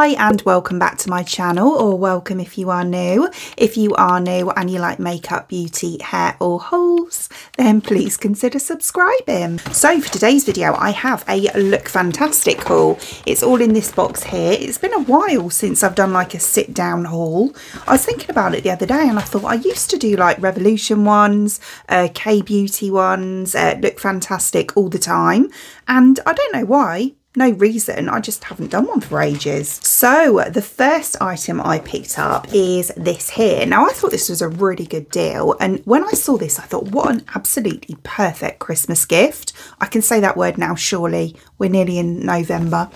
Hi and welcome back to my channel or welcome if you are new. If you are new and you like makeup, beauty, hair or hauls then please consider subscribing. So for today's video I have a Look Fantastic haul. It's all in this box here. It's been a while since I've done like a sit down haul. I was thinking about it the other day and I thought I used to do like Revolution ones, uh, K-Beauty ones, uh, Look Fantastic all the time and I don't know why no reason. I just haven't done one for ages. So the first item I picked up is this here. Now I thought this was a really good deal. And when I saw this, I thought what an absolutely perfect Christmas gift. I can say that word now, surely. We're nearly in November.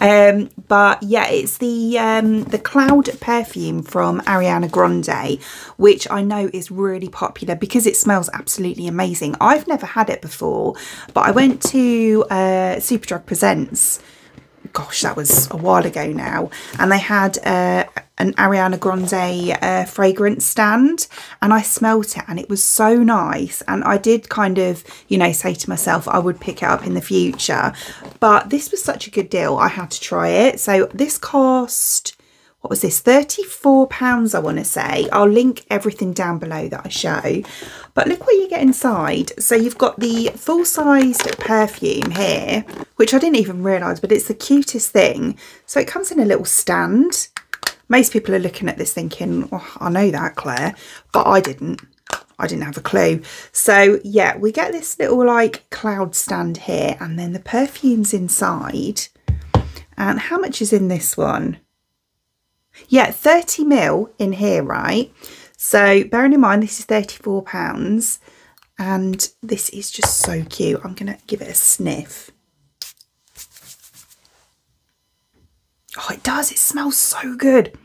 Um, but yeah, it's the, um, the Cloud perfume from Ariana Grande, which I know is really popular because it smells absolutely amazing. I've never had it before, but I went to uh, Superdrug Gosh, that was a while ago now. And they had uh, an Ariana Grande uh, fragrance stand and I smelt it and it was so nice. And I did kind of, you know, say to myself, I would pick it up in the future. But this was such a good deal. I had to try it. So this cost what was this? 34 pounds i want to say. I'll link everything down below that i show. But look what you get inside. So you've got the full-sized perfume here which i didn't even realize but it's the cutest thing. So it comes in a little stand. Most people are looking at this thinking oh, i know that Clare but i didn't. I didn't have a clue. So yeah, we get this little like cloud stand here and then the perfume's inside. And how much is in this one? Yeah, 30 mil in here, right? So bearing in mind, this is 34 pounds and this is just so cute. I'm going to give it a sniff. Oh, it does. It smells so good.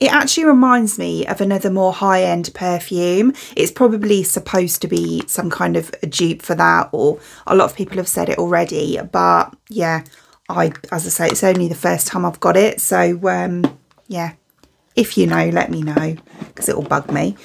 It actually reminds me of another more high-end perfume. It's probably supposed to be some kind of a dupe for that or a lot of people have said it already. But yeah, I as I say, it's only the first time I've got it. So um, yeah, if you know, let me know because it will bug me.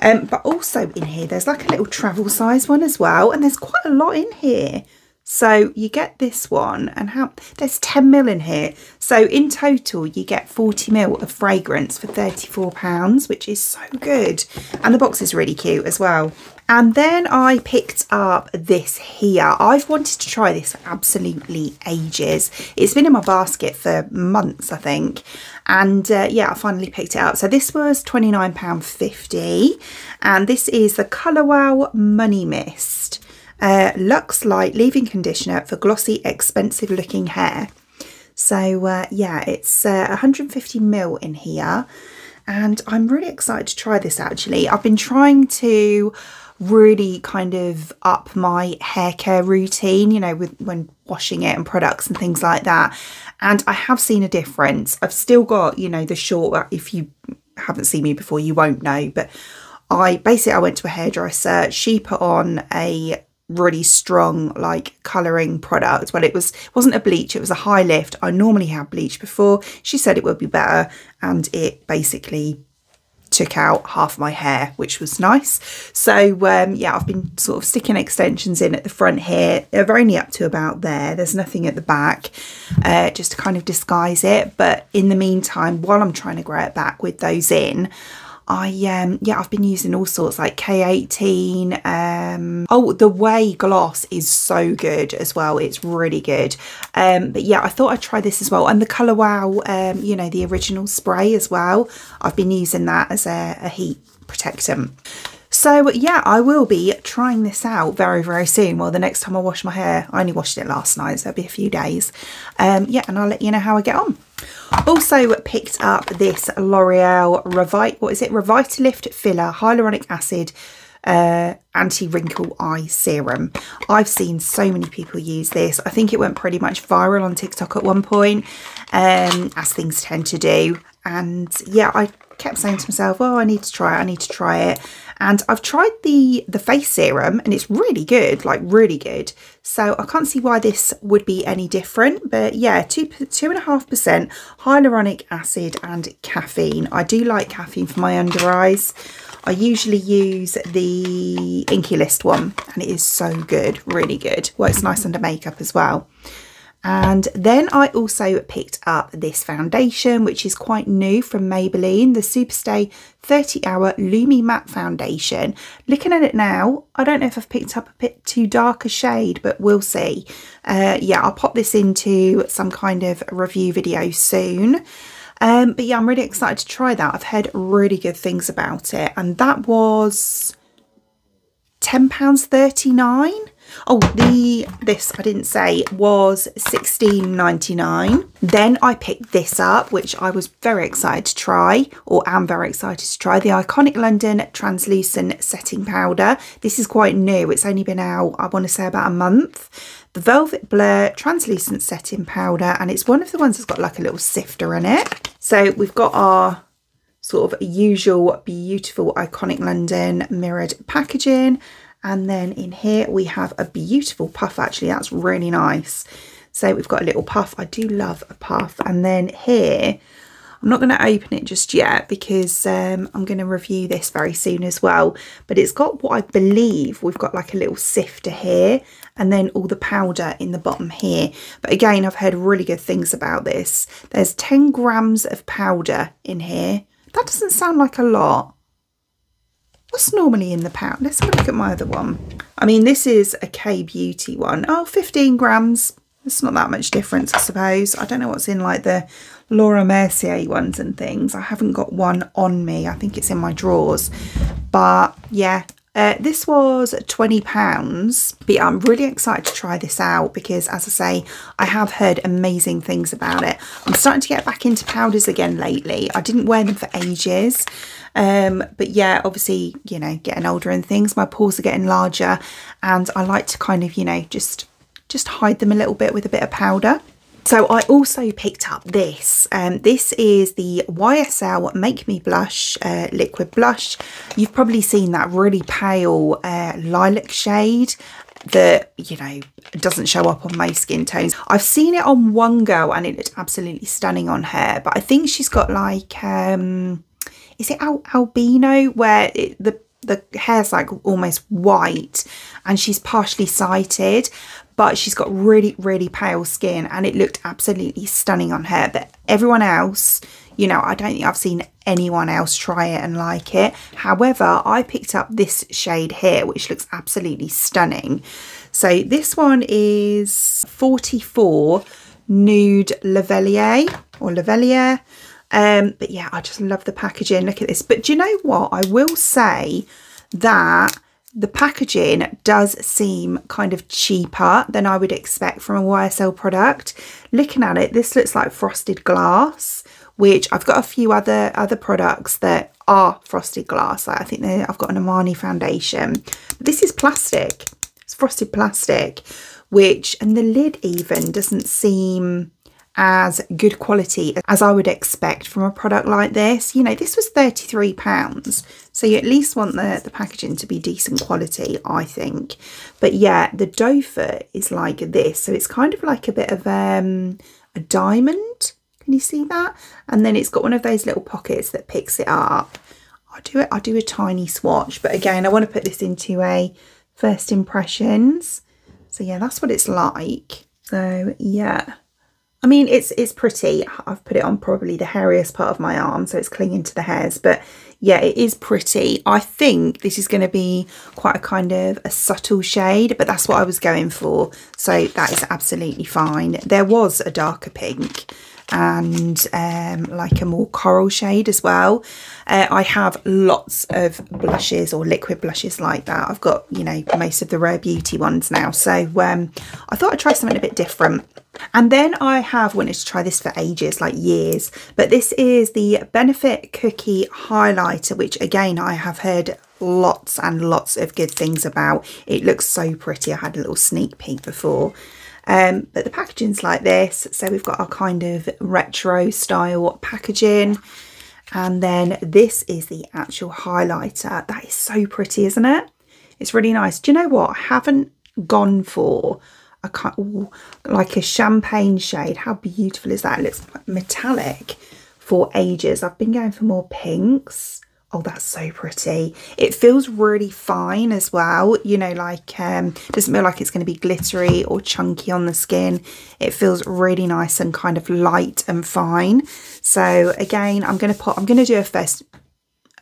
Um, but also in here, there's like a little travel size one as well. And there's quite a lot in here. So you get this one and how there's 10 mil in here. So in total, you get 40 mil of fragrance for 34 pounds, which is so good. And the box is really cute as well. And then I picked up this here. I've wanted to try this for absolutely ages. It's been in my basket for months, I think. And uh, yeah, I finally picked it up. So this was £29.50. And this is the Colour Wow Money Mist uh, Luxe Light Leave-In Conditioner for glossy, expensive looking hair. So uh, yeah, it's uh, 150 mil in here. And I'm really excited to try this actually. I've been trying to really kind of up my hair care routine, you know, with when washing it and products and things like that. And I have seen a difference. I've still got, you know, the short, if you haven't seen me before, you won't know, but I basically I went to a hairdresser. She put on a really strong like colouring product. Well, it was wasn't a bleach, it was a high lift. I normally have bleach before. She said it would be better and it basically took out half my hair, which was nice. So um, yeah, I've been sort of sticking extensions in at the front here. They're only up to about there. There's nothing at the back, uh, just to kind of disguise it. But in the meantime, while I'm trying to grow it back with those in, I um yeah I've been using all sorts like K18 um oh the Ouai gloss is so good as well. It's really good. Um but yeah I thought I'd try this as well. And the Colour Wow um you know the original spray as well. I've been using that as a, a heat protectant so yeah, I will be trying this out very, very soon. Well, the next time I wash my hair, I only washed it last night, so it'll be a few days. Um, yeah, and I'll let you know how I get on. Also picked up this L'Oreal Revite, what is it? Revitalift Filler Hyaluronic Acid uh, anti-wrinkle eye serum. I've seen so many people use this. I think it went pretty much viral on TikTok at one point, um, as things tend to do. And yeah, I kept saying to myself, oh, I need to try it, I need to try it. And I've tried the, the face serum and it's really good, like really good. So I can't see why this would be any different. But yeah, two, two and a half percent hyaluronic acid and caffeine. I do like caffeine for my under eyes. I usually use the Inkey List one and it is so good, really good. Works nice under makeup as well. And then I also picked up this foundation, which is quite new from Maybelline, the Superstay 30 Hour Lumi Matte Foundation. Looking at it now, I don't know if I've picked up a bit too dark a shade, but we'll see. Uh, yeah, I'll pop this into some kind of review video soon. Um, but yeah, I'm really excited to try that. I've heard really good things about it. And that was £10.39. Oh, the this I didn't say was sixteen ninety nine. Then I picked this up, which I was very excited to try, or am very excited to try, the Iconic London Translucent Setting Powder. This is quite new. It's only been out, I want to say, about a month. The Velvet Blur Translucent Setting Powder, and it's one of the ones that's got like a little sifter in it. So we've got our sort of usual beautiful Iconic London mirrored packaging and then in here we have a beautiful puff actually, that's really nice. So we've got a little puff, I do love a puff. And then here, I'm not going to open it just yet because um, I'm going to review this very soon as well. But it's got what I believe, we've got like a little sifter here and then all the powder in the bottom here. But again, I've heard really good things about this. There's 10 grams of powder in here. That doesn't sound like a lot. What's normally in the pound? Let's have a look at my other one. I mean, this is a K-Beauty one. Oh, 15 grams. It's not that much difference, I suppose. I don't know what's in like the Laura Mercier ones and things. I haven't got one on me. I think it's in my drawers. But yeah, uh, this was £20, but I'm really excited to try this out because, as I say, I have heard amazing things about it. I'm starting to get back into powders again lately. I didn't wear them for ages, um, but yeah, obviously, you know, getting older and things, my pores are getting larger and I like to kind of, you know, just just hide them a little bit with a bit of powder. So I also picked up this. Um, this is the YSL Make Me Blush uh, Liquid Blush. You've probably seen that really pale uh, lilac shade that, you know, doesn't show up on most skin tones. I've seen it on one girl and it looked absolutely stunning on her. But I think she's got like, um, is it al albino where it, the the hair's like almost white and she's partially sighted but she's got really, really pale skin and it looked absolutely stunning on her. But everyone else, you know, I don't think I've seen anyone else try it and like it. However, I picked up this shade here, which looks absolutely stunning. So this one is 44 Nude Lavelier or Lavelier. Um, but yeah, I just love the packaging. Look at this. But do you know what? I will say that the packaging does seem kind of cheaper than I would expect from a YSL product. Looking at it, this looks like frosted glass, which I've got a few other other products that are frosted glass. Like I think I've got an Armani foundation. But this is plastic. It's frosted plastic, which, and the lid even doesn't seem as good quality as I would expect from a product like this. You know, this was £33, so you at least want the, the packaging to be decent quality, I think. But yeah, the foot is like this, so it's kind of like a bit of um, a diamond. Can you see that? And then it's got one of those little pockets that picks it up. I'll do it. I'll do a tiny swatch, but again, I want to put this into a first impressions. So yeah, that's what it's like. So yeah, I mean, it's it's pretty. I've put it on probably the hairiest part of my arm, so it's clinging to the hairs. But yeah, it is pretty. I think this is going to be quite a kind of a subtle shade, but that's what I was going for. So that is absolutely fine. There was a darker pink and um, like a more coral shade as well. Uh, I have lots of blushes or liquid blushes like that. I've got, you know, most of the Rare Beauty ones now. So um, I thought I'd try something a bit different. And then I have wanted to try this for ages, like years, but this is the Benefit Cookie Highlighter, which again, I have heard lots and lots of good things about. It looks so pretty. I had a little sneak peek before. Um, but the packaging's like this. So we've got our kind of retro style packaging. And then this is the actual highlighter. That is so pretty, isn't it? It's really nice. Do you know what? I haven't gone for a kind ooh, like a champagne shade. How beautiful is that? It looks metallic for ages. I've been going for more pinks. Oh, that's so pretty. It feels really fine as well. You know, like, um, doesn't feel like it's going to be glittery or chunky on the skin. It feels really nice and kind of light and fine. So again, I'm going to put, I'm going to do a first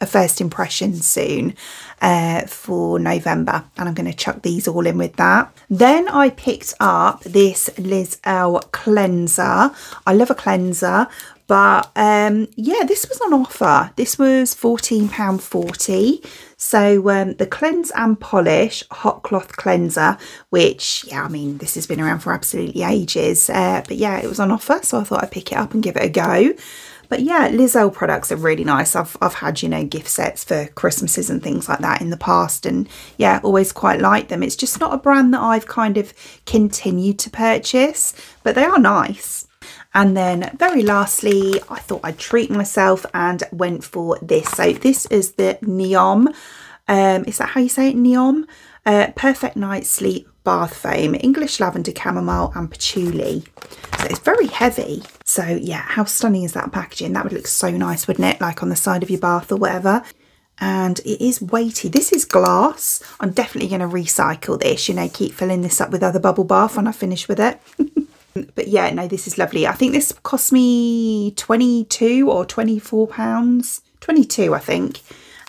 a first impression soon uh, for November and I'm going to chuck these all in with that. Then I picked up this Liz Earle cleanser. I love a cleanser but um, yeah, this was on offer. This was £14.40. So um, the Cleanse and Polish Hot Cloth Cleanser, which, yeah, I mean, this has been around for absolutely ages. Uh, but yeah, it was on offer, so I thought I'd pick it up and give it a go. But yeah, Liz products are really nice. I've, I've had, you know, gift sets for Christmases and things like that in the past. And yeah, always quite like them. It's just not a brand that I've kind of continued to purchase, but they are nice. And then very lastly, I thought I'd treat myself and went for this. So this is the Neom. Um, is that how you say it? Neom? Uh, Perfect Night Sleep Bath Foam, English Lavender Chamomile and Patchouli. So it's very heavy. So yeah, how stunning is that packaging? That would look so nice, wouldn't it? Like on the side of your bath or whatever. And it is weighty. This is glass. I'm definitely going to recycle this, you know, keep filling this up with other bubble bath when I finish with it. but yeah, no, this is lovely. I think this cost me 22 or 24 pounds. 22, I think.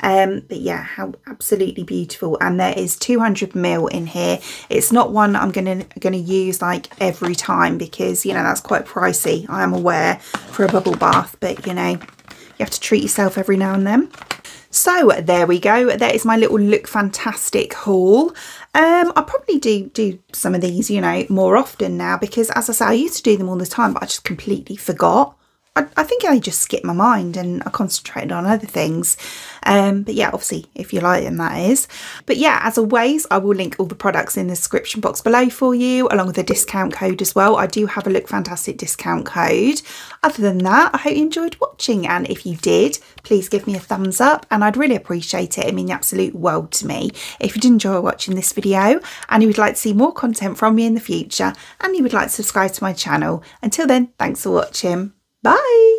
Um, but yeah, how absolutely beautiful. And there is 200 mil in here. It's not one I'm gonna gonna use like every time because you know that's quite pricey. I am aware for a bubble bath, but you know you have to treat yourself every now and then. So there we go. That is my little Look Fantastic haul. Um, I probably do do some of these, you know, more often now because as I say, I used to do them all the time, but I just completely forgot. I, I think I just skipped my mind and I concentrated on other things. Um, but yeah, obviously, if you like them, that is. But yeah, as always, I will link all the products in the description box below for you, along with a discount code as well. I do have a Look Fantastic discount code. Other than that, I hope you enjoyed watching. And if you did, please give me a thumbs up and I'd really appreciate it. It means the absolute world to me. If you did enjoy watching this video and you would like to see more content from me in the future and you would like to subscribe to my channel, until then, thanks for watching. Bye.